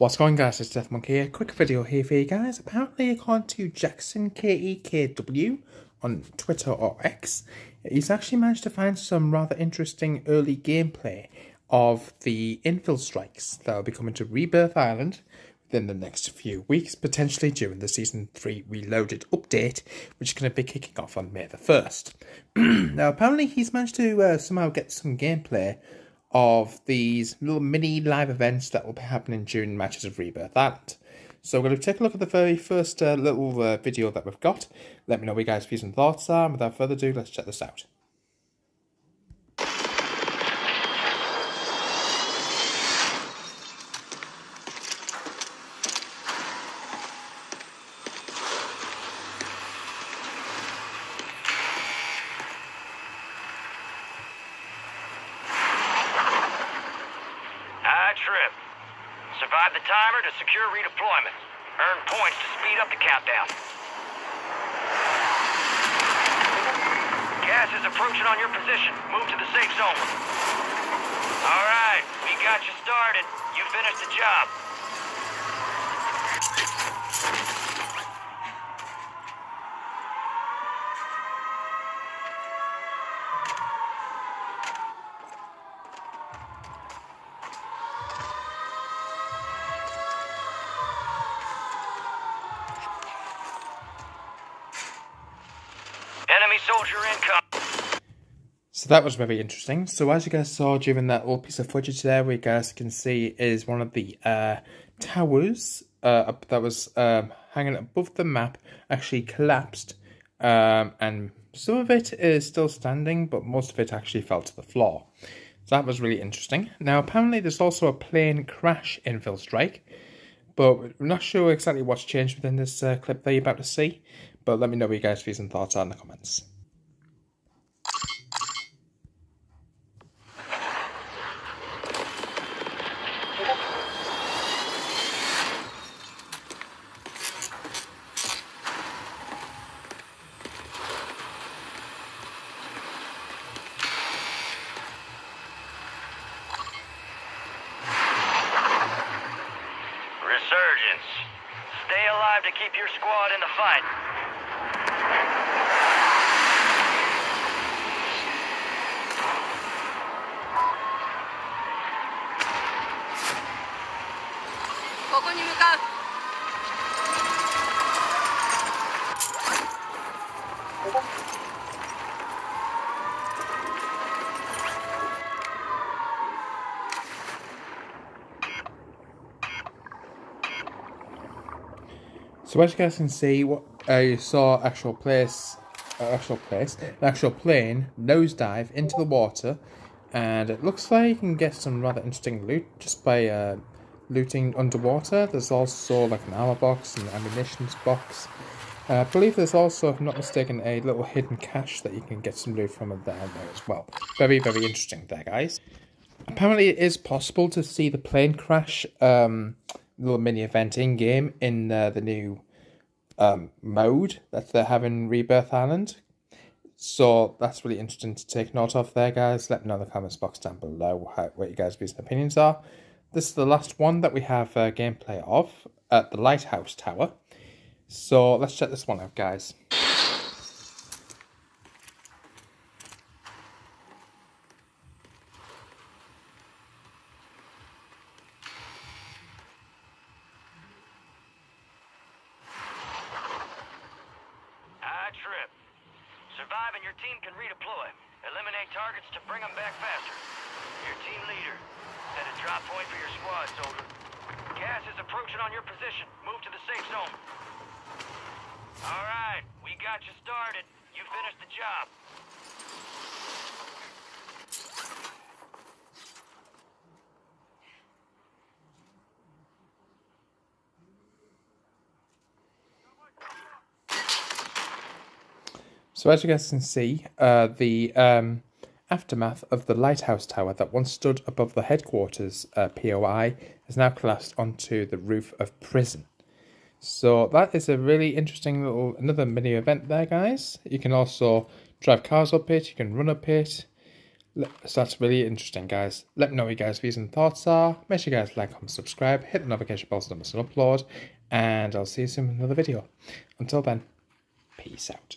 What's going on guys, it's Deathmonk here. Quick video here for you guys. Apparently according to JaxonKEKW on Twitter or X, he's actually managed to find some rather interesting early gameplay of the infil strikes that will be coming to Rebirth Island within the next few weeks, potentially during the Season 3 Reloaded update, which is going to be kicking off on May the 1st. now apparently he's managed to uh, somehow get some gameplay of these little mini live events that will be happening during matches of Rebirth Island. So we're going to take a look at the very first uh, little uh, video that we've got. Let me know what you guys' views and thoughts are. And without further ado, let's check this out. Trip. Survive the timer to secure redeployment. Earn points to speed up the countdown. Gas is approaching on your position. Move to the safe zone. All right, we got you started. You finished the job. Enemy soldier income. So that was very interesting. So as you guys saw during that little piece of footage there, you guys can see is one of the uh, towers uh, that was um, hanging above the map actually collapsed. Um, and some of it is still standing, but most of it actually fell to the floor. So that was really interesting. Now apparently there's also a plane crash infil strike. But we're not sure exactly what's changed within this uh, clip that you're about to see. But let me know what you guys' views and thoughts are in the comments. Resurgence. Stay alive to keep your squad in the fight. ここに向かう So as you guys can see, what I saw actual place, uh, actual place, an actual plane nosedive into the water, and it looks like you can get some rather interesting loot just by uh, looting underwater. There's also like an armor box and ammunitions box. Uh, I believe there's also, if I'm not mistaken, a little hidden cache that you can get some loot from there, there as well. Very, very interesting there, guys. Apparently, it is possible to see the plane crash um, little mini event in game in uh, the new um, mode that they're having Rebirth Island. So that's really interesting to take note of there, guys. Let me know in the comments box down below how, what you guys' views and opinions are. This is the last one that we have uh, gameplay of at the Lighthouse Tower. So let's check this one out, guys. Trip. Survive and your team can redeploy. Eliminate targets to bring them back faster. Drop point for your squad, soldier. Gas is approaching on your position. Move to the safe zone. All right, we got you started. You finished the job. So as you guys can see, uh, the um, aftermath of the lighthouse tower that once stood above the headquarters uh, POI has now collapsed onto the roof of prison. So that is a really interesting little another mini event there, guys. You can also drive cars up it, you can run up it. So that's really interesting, guys. Let me know what you guys' views and thoughts are. Make sure you guys like, comment, subscribe, hit the notification bell so don't miss an upload, and I'll see you soon in another video. Until then, peace out.